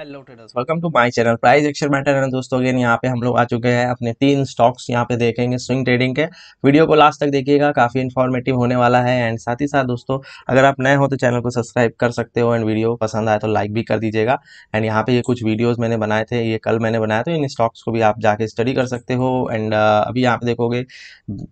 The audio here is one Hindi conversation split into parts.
Hello traders welcome to my channel price action matter है दोस्तों अगेन यहाँ पे हम लोग आ चुके हैं अपने तीन स्टॉक्स यहाँ पे देखेंगे स्विंग ट्रेडिंग के। वीडियो को लास्ट तक देखिएगा, काफ़ी इन्फॉर्मेटिव होने वाला है। एंड साथ ही साथ, दोस्तों, अगर आप नए हो तो चैनल को सब्सक्राइब कर सकते हो। एंड वीडियो पसंद आए तो लाइक भी कर दीजिएगा। एंड यहाँ पे ये कुछ वीडियोज़ मैंने बनाए थे, ये कल मैंने बनाया तो इन स्टॉक्स को भी आप जाके स्टडी कर सकते हो। एंड अभी यहाँ पे देखोगे,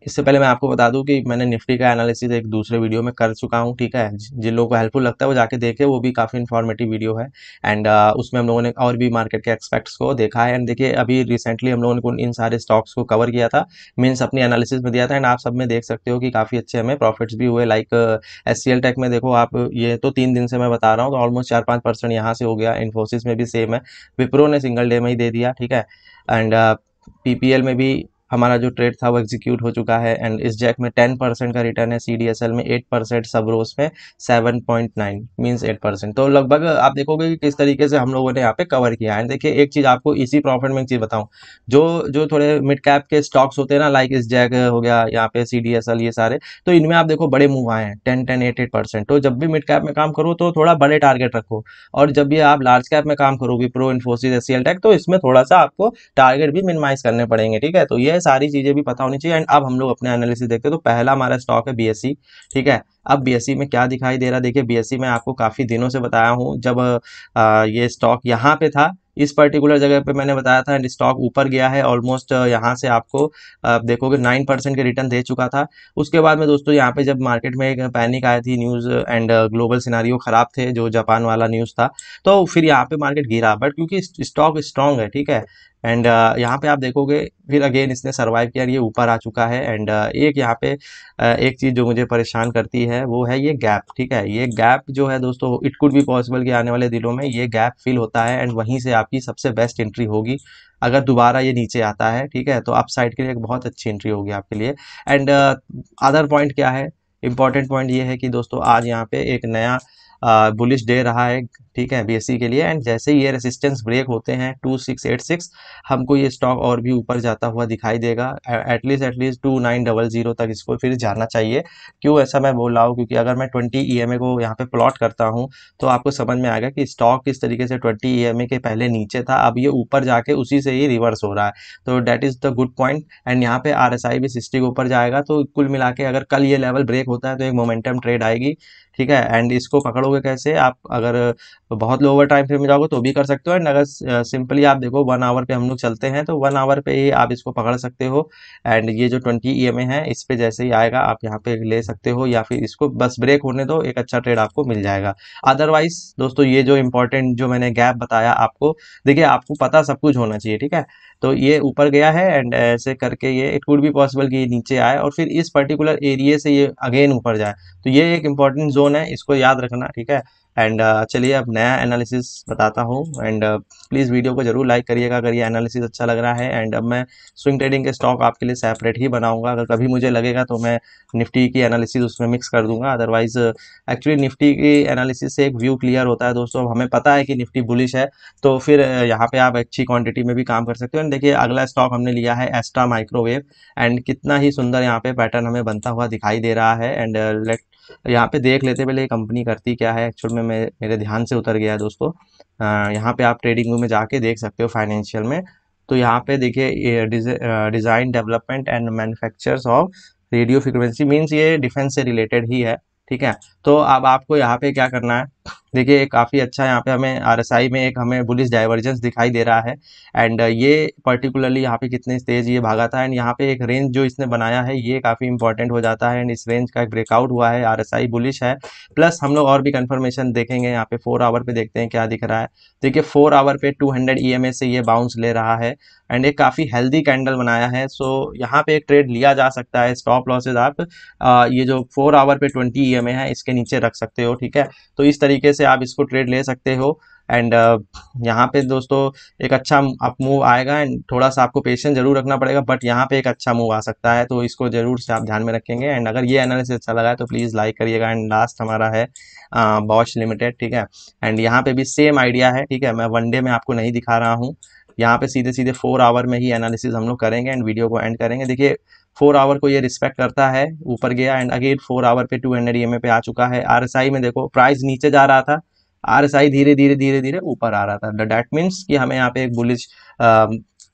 इससे पहले मैं आपको बता दूँ कि मैंने निफ्टी का एनालिसिस एक दूसरे वीडियो में कर चुका हूँ, ठीक है? जिन लोगों को हेल्पफुल लगता है, वो जाके देखे, वो भी काफ़ी इन्फॉर्मेटिव वीडियो है। एंड उसमें हम लोगों ने और भी मार्केट के एक्सपेक्ट्स को देखा है। एंड देखिए, अभी रिसेंटली हम लोगों ने इन सारे स्टॉक्स को कवर किया था। मीन्स अपनी एनालिसिस में दिया था। एंड आप सब में देख सकते हो कि काफ़ी अच्छे हमें प्रॉफिट्स भी हुए। लाइक एस सी टेक में देखो आप, ये तो तीन दिन से मैं बता रहा हूँ तो ऑलमोस्ट चार पाँच परसेंट यहाँ से हो गया। इन्फोसिस में भी सेम है। विप्रो ने सिंगल डे में ही दे दिया, ठीक है। एंड पीपीएल में भी हमारा जो ट्रेड था वो एग्जीक्यूट हो चुका है एंड इस जैक में टेन परसेंट का रिटर्न है सीडीएसएल में एट परसेंट सबरोस में seven point nine means eight percent तो लगभग आप देखोगे कि किस तरीके से हम लोगों ने यहाँ पे कवर किया है। देखिए, एक चीज़ आपको इसी प्रॉफिट में एक चीज़ बताऊँ। जो जो थोड़े मिड कैप के स्टॉक्स होते हैं ना लाइक इस जैक हो गया, यहाँ पे सीडीएसएल ये सारे तो इनमें आप देखो बड़े मूव आए हैं ten ten eight eight percent तो जब भी मिड कैप में काम करो तो थोड़ा बड़े टारगेट रखो। और जब भी आप लार्ज कैप में काम करो विप्रो इन्फोसिस एस टेक तो इसमें थोड़ा सा आपको टारगेट भी मिनिमाइज करने पड़ेंगे, ठीक है? तो ये सारी चीज़ें भी पता होनी चाहिए। एंड अब हम लोग अपने एनालिसिस देखते हैं तो पहला हमारा स्टॉक है बीएससी ठीक है? अब बीएससी में क्या दिखाई दे रहा है? देखिए बीएससी में आपको काफ़ी दिनों से बताया हूँ जब आ, ये स्टॉक यहाँ पे था इस पर्टिकुलर जगह पे मैंने बताया था एंड स्टॉक ऊपर गया है ऑलमोस्ट यहाँ से आपको आप देखोगे नाइन परसेंट के रिटर्न दे चुका था। उसके बाद में दोस्तों यहाँ पे जब मार्केट में एक पैनिक आई थी न्यूज़ एंड ग्लोबल सिनारियो ख़राब थे जो जापान वाला न्यूज़ था तो फिर यहाँ पे मार्केट गिरा बट क्योंकि स्टॉक स्ट्रांग है ठीक है? एंड uh, यहाँ पे आप देखोगे फिर अगेन इसने सरवाइव किया ये ऊपर आ चुका है। एंड uh, एक यहाँ पे uh, एक चीज़ जो मुझे परेशान करती है वो है ये गैप ठीक है? ये गैप जो है दोस्तों इट कुड भी पॉसिबल कि आने वाले दिनों में ये गैप फिल होता है एंड वहीं से आपकी सबसे बेस्ट एंट्री होगी। अगर दोबारा ये नीचे आता है ठीक है? तो अप साइड के लिए एक बहुत अच्छी एंट्री होगी आपके लिए। एंड अदर पॉइंट क्या है? इंपॉर्टेंट पॉइंट ये है कि दोस्तों आज यहाँ पे एक नया बुलिश डे रहा है, ठीक है बीएससी के लिए। एंड जैसे ही ये रेसिस्टेंस ब्रेक होते हैं टू सिक्स एट सिक्स हमको ये स्टॉक और भी ऊपर जाता हुआ दिखाई देगा। At least at least two nine double zero तक इसको फिर जाना चाहिए। क्यों ऐसा मैं बोल रहा हूँ? क्योंकि अगर मैं ट्वेंटी ई e को यहाँ पे प्लॉट करता हूँ तो आपको समझ में आएगा कि स्टॉक किस तरीके से ट्वेंटी ई e के पहले नीचे था। अब ये ऊपर जाके उसी से ही रिवर्स हो रहा है। तो that is the good point and यहाँ पे आरएसआई भी सिक्सटी के ऊपर जाएगा। तो कुल मिला अगर कल ये लेवल ब्रेक होता है तो एक मोमेंटम ट्रेड आएगी, ठीक है। एंड इसको पकड़ोगे कैसे? आप अगर बहुत लोअर टाइम फ्रेम में जाओगे तो भी कर सकते हो एंड अगर सिंपली आप देखो वन आवर पे हम लोग चलते हैं तो वन आवर पे ही आप इसको पकड़ सकते हो एंड ये जो ट्वेंटी ई e है, इस पे जैसे ही आएगा आप यहाँ पे ले सकते हो या फिर इसको बस ब्रेक होने दो, एक अच्छा ट्रेड आपको मिल जाएगा। अदरवाइज़ दोस्तों, ये जो इंपॉर्टेंट जो मैंने गैप बताया आपको, देखिए आपको पता सब कुछ होना चाहिए, ठीक है? तो ये ऊपर गया है एंड ऐसे करके ये इट वुड भी पॉसिबल कि ये नीचे आए और फिर इस पर्टिकुलर एरिए से ये अगेन ऊपर जाए। तो ये एक इंपॉर्टेंट जोन है, इसको याद रखना, ठीक है? एंड uh, चलिए अब नया एनालिसिस बताता हूँ। एंड प्लीज़ वीडियो को ज़रूर लाइक करिएगा अगर ये एनालिसिस अच्छा लग रहा है। एंड अब मैं स्विंग ट्रेडिंग के स्टॉक आपके लिए सेपरेट ही बनाऊँगा। अगर कभी मुझे लगेगा तो मैं निफ्टी की एनालिसिस उसमें मिक्स कर दूँगा। अदरवाइज़ एक्चुअली निफ्टी की एनालिसिस से एक व्यू क्लियर होता है दोस्तों। हमें पता है कि निफ्टी बुलिश है। तो फिर uh, यहाँ पे आप अच्छी क्वान्टिटी में भी काम कर सकते हो। एंड देखिए अगला स्टॉक हमने लिया है एस्ट्रा माइक्रोवेव एंड कितना ही सुंदर यहाँ पे पैटर्न हमें बनता हुआ दिखाई दे रहा है। एंड लेट uh, यहाँ पे देख लेते पहले कंपनी करती क्या है? एक्चुअल में मैं मेरे ध्यान से उतर गया है दोस्तों यहाँ पे आप ट्रेडिंग व्यू में जाके देख सकते हो फाइनेंशियल में। तो यहाँ पे देखिए design development and manufactures of radio frequency means ये डिफेंस से रिलेटेड ही है, ठीक है? तो अब आपको यहाँ पे क्या करना है? देखिए काफ़ी अच्छा यहाँ पे हमें RSI में एक हमें बुलिस डाइवर्जेंस दिखाई दे रहा है। एंड ये पर्टिकुलरली यहाँ पे कितने तेज़ ये भागा था। एंड यहाँ पे एक रेंज जो इसने बनाया है ये काफ़ी इंपॉर्टेंट हो जाता है। एंड इस रेंज का एक ब्रेकआउट हुआ है आर बुलिश है। प्लस हम लोग और भी कन्फर्मेशन देखेंगे यहाँ पे फोर आवर पे देखते हैं क्या दिख रहा है। देखिए फोर आवर पे टू हंड्रेड e से ये बाउंस ले रहा है। एंड एक काफ़ी हेल्दी कैंडल बनाया है। सो यहाँ पे एक ट्रेड लिया जा सकता है स्टॉप लॉसेज आप आ, ये जो फोर आवर पे ट्वेंटी ई है इसके नीचे रख सकते हो ठीक है? तो इस तरीके से आप इसको ट्रेड ले सकते हो। एंड uh, यहाँ पे दोस्तों एक अच्छा आप मूव आएगा एंड थोड़ा सा आपको पेशेंस ज़रूर रखना पड़ेगा बट यहाँ पे एक अच्छा मूव आ सकता है तो इसको ज़रूर से आप ध्यान में रखेंगे। एंड अगर ये एनालिसिस अच्छा लगा है तो प्लीज़ लाइक करिएगा। एंड लास्ट हमारा है बॉश लिमिटेड ठीक है? एंड यहाँ पे भी सेम आइडिया है ठीक है? मैं वनडे में आपको नहीं दिखा रहा हूँ। यहाँ पे सीधे सीधे फोर आवर में ही एनालिसिस हम लोग करेंगे एंड वीडियो को एंड करेंगे। देखिए फोर आवर को ये रिस्पेक्ट करता है, ऊपर गया एंड अगेन फोर आवर पे टू हंड्रेड ई पे आ चुका है। आर में देखो प्राइस नीचे जा रहा था। आर धीरे धीरे धीरे धीरे ऊपर आ रहा था। दैट मीन्स कि हमें यहाँ पे एक बुलिश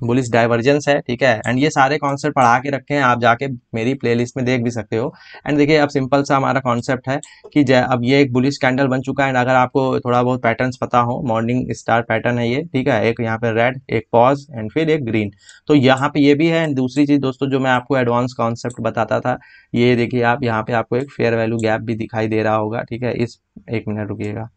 बुलिस डाइवर्जेंस है, ठीक है? एंड ये सारे कॉन्सेप्ट पढ़ा के रखे हैं, आप जाके मेरी प्लेलिस्ट में देख भी सकते हो। एंड देखिए, अब सिंपल सा हमारा कॉन्सेप्ट है कि अब ये एक बुलिस कैंडल बन चुका है। एंड अगर आपको थोड़ा बहुत पैटर्न्स पता हो मॉर्निंग स्टार पैटर्न है ये, ठीक है? एक यहाँ पे रेड एक पॉज एंड फिर एक ग्रीन तो यहाँ पे ये भी है। एंड दूसरी चीज़ दोस्तों, जो मैं आपको एडवांस कॉन्सेप्ट बताता था, ये देखिए आप, यहाँ पे आपको एक फेयर वैल्यू गैप भी दिखाई दे रहा होगा, ठीक है? इस, एक मिनट रुकिएगा।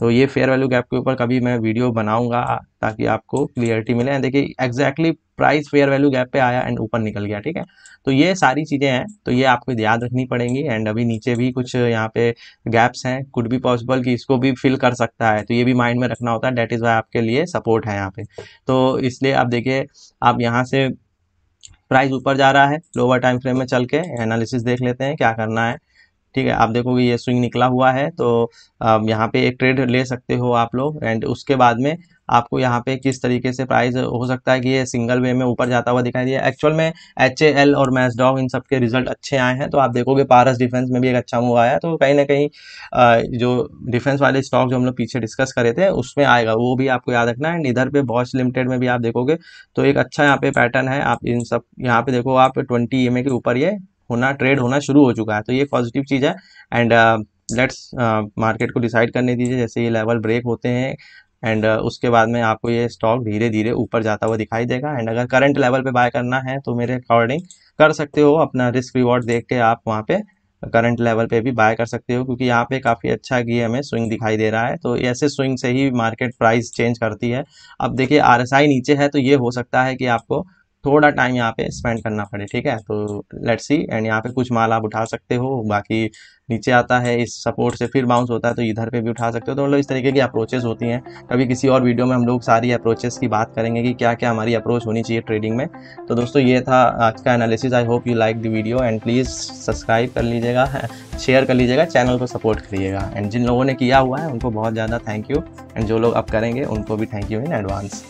तो ये फेयर वैल्यू गैप के ऊपर कभी मैं वीडियो बनाऊँगा ताकि आपको क्लियरिटी मिले। देखिए exactly price fair value gap पे आया एंड ऊपर निकल गया, ठीक है? तो ये सारी चीज़ें हैं तो ये आपको याद रखनी पड़ेंगी। एंड अभी नीचे भी कुछ यहाँ पे गैप्स हैं कुड भी पॉसिबल कि इसको भी फिल कर सकता है। तो ये भी माइंड में रखना होता है डेट इज़ वाई आपके लिए सपोर्ट है यहाँ पे। तो इसलिए आप देखिए, आप यहाँ से प्राइस ऊपर जा रहा है लोअर टाइम फ्रेम में चल के एनालिसिस देख लेते हैं, क्या करना है। ठीक है, आप देखोगे ये स्विंग निकला हुआ है तो यहाँ पे एक ट्रेड ले सकते हो आप लोग एंड उसके बाद में आपको यहाँ पे किस तरीके से प्राइस हो सकता है कि ये सिंगल वे में ऊपर जाता हुआ दिखाई दिया। एक्चुअल में एच एल और मैसडॉग इन सब के रिज़ल्ट अच्छे आए हैं तो आप देखोगे पारस डिफेंस में भी एक अच्छा मूव आया तो कहीं ना कहीं जो डिफेंस वाले स्टॉक जो हम लोग पीछे डिस्कस करे थे, उसमें आएगा, वो भी आपको याद रखना है। इधर पे बॉस लिमिटेड में भी आप देखोगे तो एक अच्छा यहाँ पे पैटर्न है, आप इन सब, यहाँ पे देखो आप ट्वेंटी ई के ऊपर ये होना ट्रेड होना शुरू हो चुका है। तो ये पॉजिटिव चीज़ है। एंड लेट्स मार्केट को डिसाइड करने दीजिए। जैसे ये लेवल ब्रेक होते हैं एंड uh, उसके बाद में आपको ये स्टॉक धीरे धीरे ऊपर जाता हुआ दिखाई देगा। एंड अगर करंट लेवल पे बाय करना है तो मेरे अकॉर्डिंग कर सकते हो। अपना रिस्क रिवॉर्ड देख के आप वहाँ पे करंट लेवल पे भी बाय कर सकते हो। क्योंकि यहाँ पे काफ़ी अच्छा की हमें स्विंग दिखाई दे रहा है। तो ऐसे स्विंग से ही मार्केट प्राइस चेंज करती है। अब देखिए आरएसआई नीचे है तो ये हो सकता है कि आपको थोड़ा टाइम यहाँ पे स्पेंड करना पड़े, ठीक है? तो लेट्स सी एंड यहाँ पे कुछ माल आप उठा सकते हो, बाकी नीचे आता है इस सपोर्ट से फिर बाउंस होता है तो इधर पे भी उठा सकते हो। तो मतलब इस तरीके की अप्रोचेस होती हैं। कभी किसी और वीडियो में हम लोग सारी अप्रोचेस की बात करेंगे कि क्या क्या हमारी अप्रोच होनी चाहिए ट्रेडिंग में। तो दोस्तों, ये था आज का analysis I hope you like the video and please subscribe कर लीजिएगा शेयर कर लीजिएगा चैनल को सपोर्ट करिएगा। एंड जिन लोगों ने किया हुआ है, उनको बहुत ज़्यादा थैंक यू एंड जो लोग अब करेंगे, उनको भी थैंक यू इन एडवांस